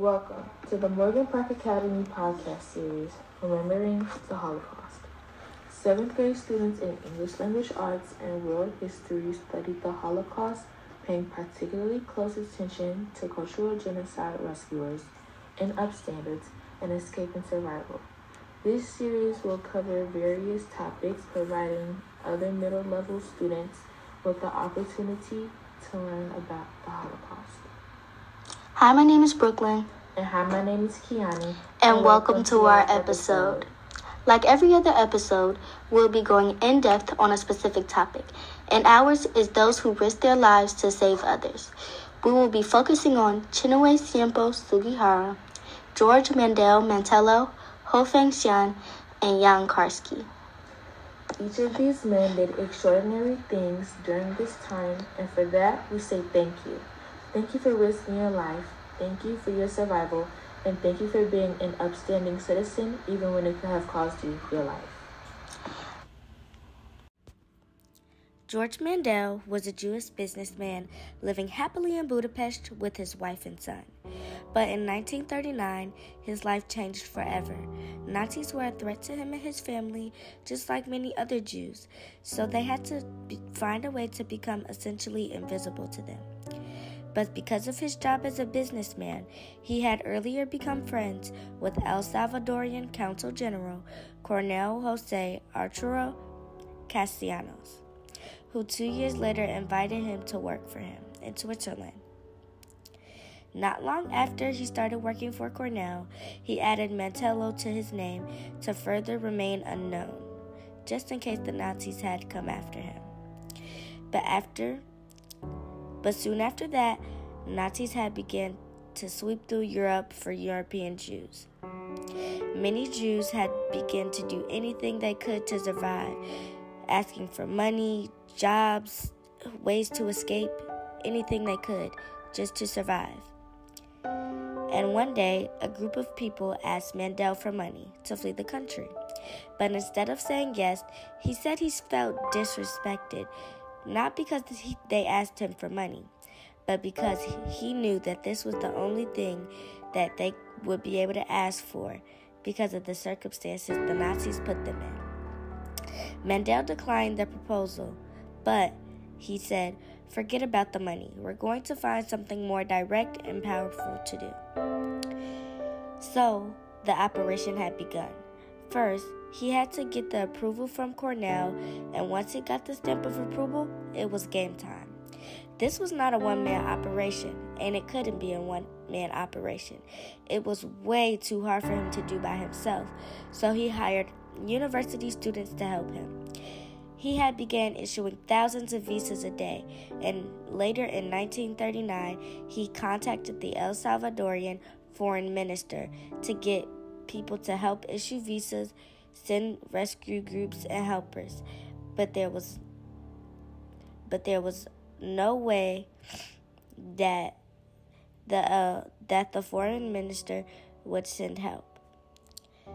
Welcome to the Morgan Park Academy podcast series, Remembering the Holocaust. Seventh grade students in English language arts and world history studied the Holocaust, paying particularly close attention to cultural genocide rescuers and upstanders and escape and survival. This series will cover various topics, providing other middle level students with the opportunity to learn about the Holocaust. Hi, my name is Brooklyn. And hi, my name is Kiani. And, and welcome, welcome, to, our episode. episode. Like every other episode, we'll be going in depth on a specific topic, and ours is those who risk their lives to save others. We will be focusing on Chiune Sempo Sugihara, George Mandel Mantello, Ho Fang Xian, and Jan Karski. Each of these men did extraordinary things during this time, and for that we say thank you. Thank you for risking your life. Thank you for your survival. And thank you for being an upstanding citizen, even when it could have cost you your life. George Mandel was a Jewish businessman living happily in Budapest with his wife and son. But in 1939, his life changed forever. Nazis were a threat to him and his family, just like many other Jews, so they had to be- find a way to become essentially invisible to them but because of his job as a businessman, he had earlier become friends with El Salvadorian Consul General Colonel Jose Arturo Castellanos, who two years later invited him to work for him in Switzerland. Not long after he started working for Cornell, he added Mantello to his name to further remain unknown, just in case the Nazis had come after him. But after but soon after that, Nazis had begun to sweep through Europe for European Jews. Many Jews had begun to do anything they could to survive, asking for money, jobs, ways to escape, anything they could just to survive. And one day, a group of people asked Mandel for money to flee the country. But instead of saying yes, he said he felt disrespected not because they asked him for money, but because he knew that this was the only thing that they would be able to ask for because of the circumstances the Nazis put them in. Mandel declined the proposal, but he said, Forget about the money. We're going to find something more direct and powerful to do. So, the operation had begun. First, he had to get the approval from Cornell, and once he got the stamp of approval, it was game time. This was not a one man operation, and it couldn't be a one man operation. It was way too hard for him to do by himself, so he hired university students to help him. He had began issuing thousands of visas a day, and later in 1939, he contacted the El Salvadorian foreign minister to get people to help issue visas send rescue groups and helpers, but there was but there was no way that the uh, that the foreign minister would send help.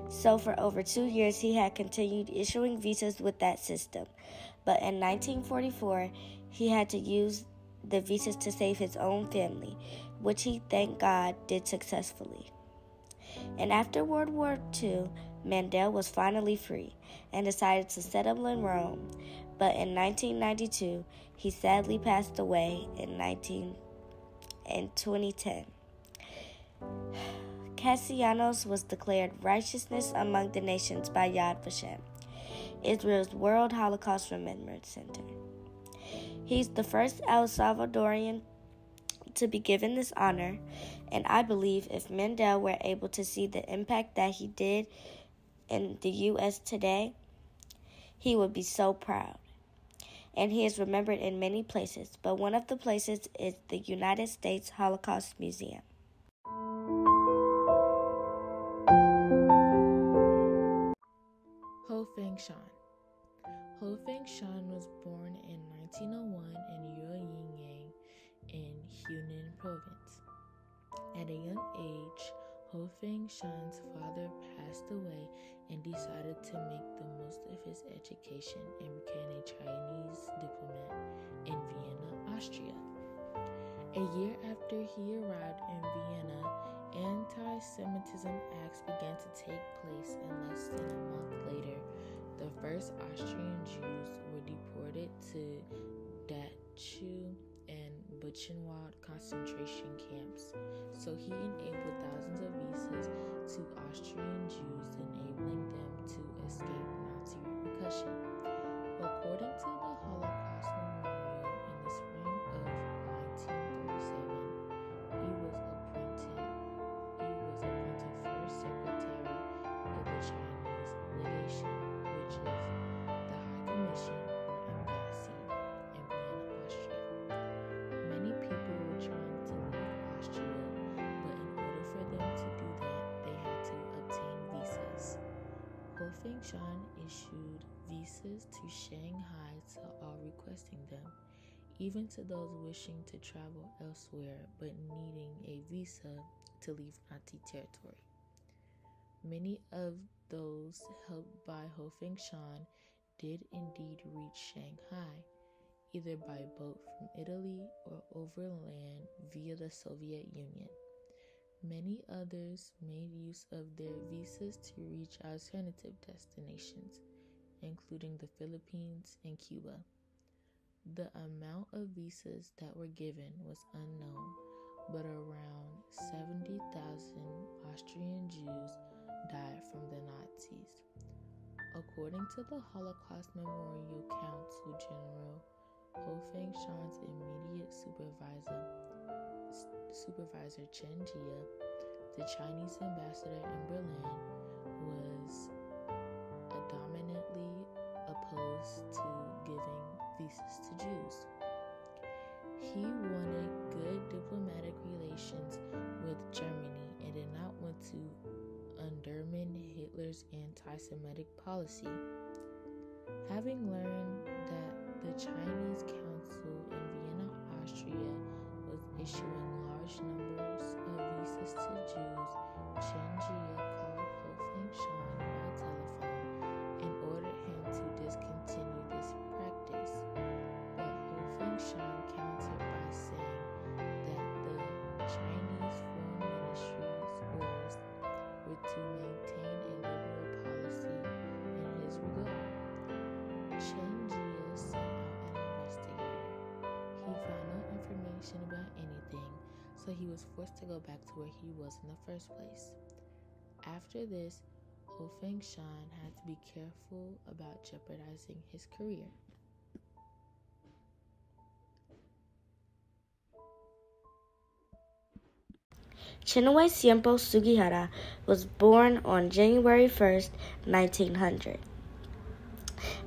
So for over 2 years he had continued issuing visas with that system. But in 1944 he had to use the visas to save his own family, which he thank God did successfully. And after World War II, Mandel was finally free and decided to settle in Rome. But in 1992, he sadly passed away in 19 in 2010. Castellanos was declared righteousness among the nations by Yad Vashem, Israel's World Holocaust Remembrance Center. He's the first El Salvadorian to be given this honor, and I believe if Mandel were able to see the impact that he did in the U.S. today, he would be so proud. And he is remembered in many places, but one of the places is the United States Holocaust Museum. Ho Fang Shan. Ho Fang Shan was born in 1901 in Yueyang in Hunan province. At a young age, Ho Fang Shan's father passed away and decided to make the most of his education and became a Chinese diplomat in Vienna, Austria. A year after he arrived in Vienna, anti Semitism acts began to take place, and less than a month later, the first Austrian Buchenwald concentration camps. So he enabled thousands of visas to Austrian Jews, enabling them to escape Nazi repercussion. Feng issued visas to Shanghai to all requesting them, even to those wishing to travel elsewhere but needing a visa to leave Nazi territory. Many of those helped by Ho Feng Shan did indeed reach Shanghai, either by boat from Italy or overland via the Soviet Union. Many others made use of their visas to reach alternative destinations, including the Philippines and Cuba. The amount of visas that were given was unknown, but around 70,000 Austrian Jews died from the Nazis. According to the Holocaust Memorial Council General, Ho Feng Shan's immediate supervisor, supervisor Chen Jie, the Chinese ambassador in Berlin, was dominantly opposed to giving visas to Jews. He wanted good diplomatic relations with Germany and did not want to undermine Hitler's anti Semitic policy. Having learned that the Chinese Council in Vienna, Austria, was issuing large numbers so he was forced to go back to where he was in the first place. After this, Ho Feng Shan had to be careful about jeopardizing his career. Chiune Sempo Sugihara was born on January 1st, 1900.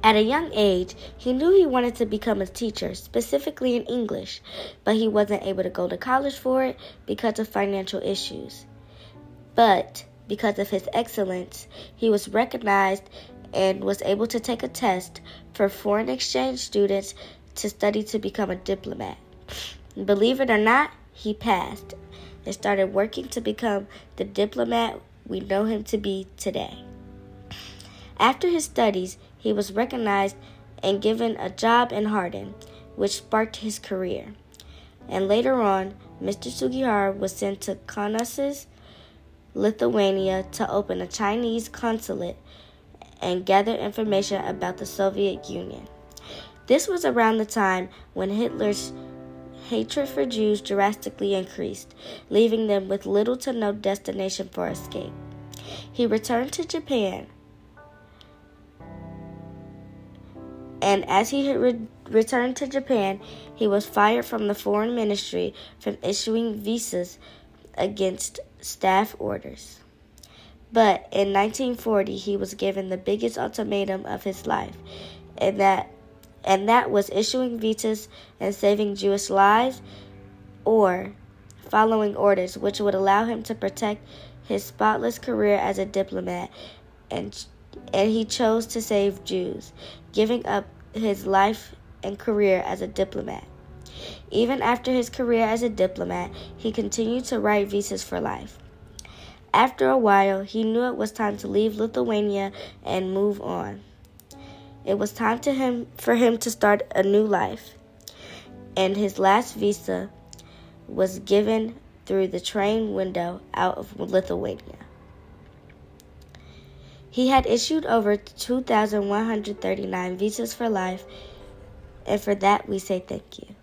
At a young age, he knew he wanted to become a teacher, specifically in English, but he wasn't able to go to college for it because of financial issues. But because of his excellence, he was recognized and was able to take a test for foreign exchange students to study to become a diplomat. Believe it or not, he passed and started working to become the diplomat we know him to be today. After his studies, he was recognized and given a job in Harbin, which sparked his career. And later on, Mr. Sugihara was sent to Kaunas, Lithuania to open a Chinese consulate and gather information about the Soviet Union. This was around the time when Hitler's hatred for Jews drastically increased, leaving them with little to no destination for escape. He returned to Japan, and as he re- returned to Japan, he was fired from the foreign ministry from issuing visas against staff orders. But in 1940, he was given the biggest ultimatum of his life, and that and that was issuing visas and saving Jewish lives or following orders which would allow him to protect his spotless career as a diplomat and and he chose to save Jews, giving up his life and career as a diplomat. Even after his career as a diplomat, he continued to write visas for life. After a while, he knew it was time to leave Lithuania and move on. It was time to him for him to start a new life. And his last visa was given through the train window out of Lithuania. He had issued over 2,139 visas for life, and for that we say thank you.